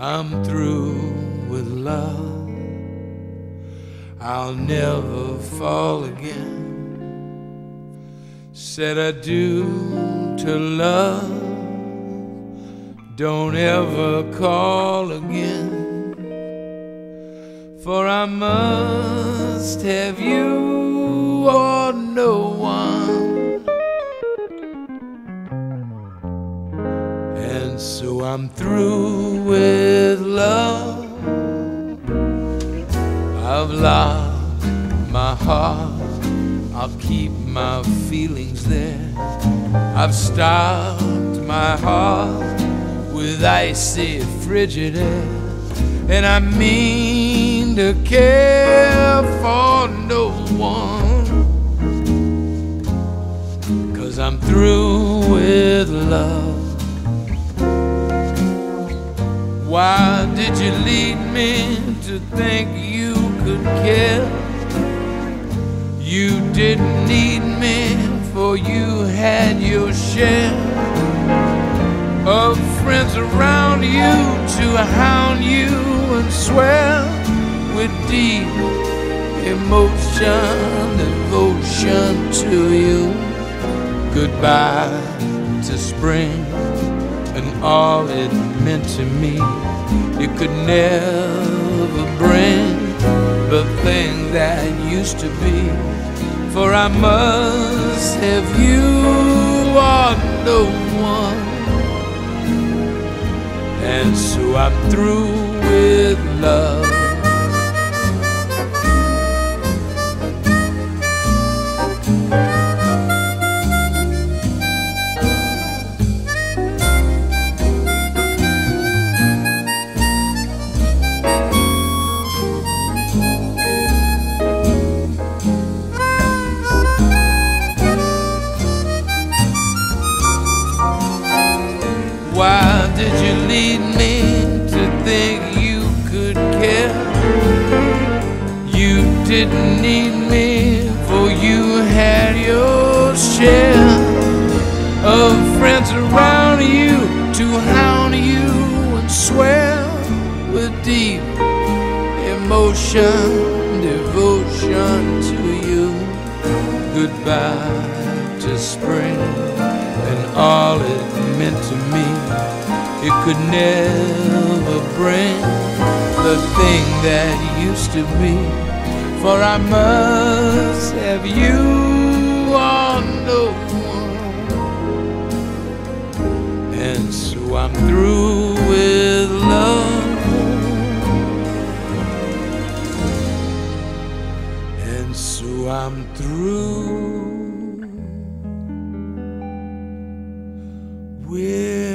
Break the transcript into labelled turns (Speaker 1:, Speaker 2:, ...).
Speaker 1: I'm through with love. I'll never fall again. Said I do to love. Don't ever call again. For I must have you so I'm through with love. I've locked my heart. I'll keep my feelings there. I've stopped my heart with icy frigid air. And I mean to care for no one. Cause I'm through with love. Why did you lead me to think you could care? You didn't need me, for you had your share of friends around you to hound you and swear with deep emotion, devotion to you. Goodbye to spring and all it meant to me. You could never bring the thing that used to be. For I must have you or no one. And so I'm through with love. Why did you lead me to think you could care? You didn't need me, for you had your share of friends around you to hound you and swear with deep emotion, devotion to you. Goodbye to spring and all it meant to me. It could never bring the thing that used to be. For I must have you or no one. And so I'm through with love. And so I'm through with